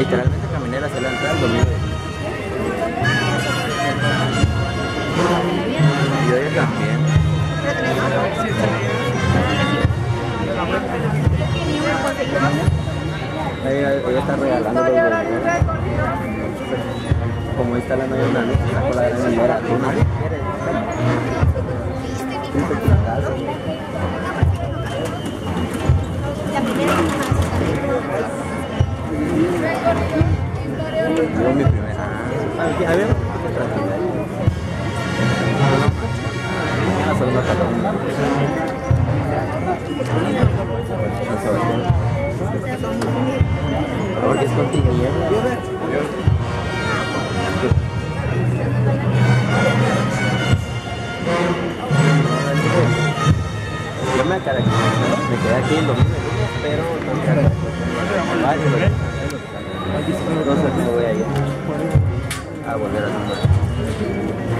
Literalmente caminé hacia la entrada del domingo. Y hoy también. Ella, ella está regalando los Como está la novia una luz, sacó la Yo mi primera. A ver, tranquila. Solo una paloma. Por favor, es contigo. Yo me me quedé aquí el domingo, pero no me entonces me voy a ir. A volver a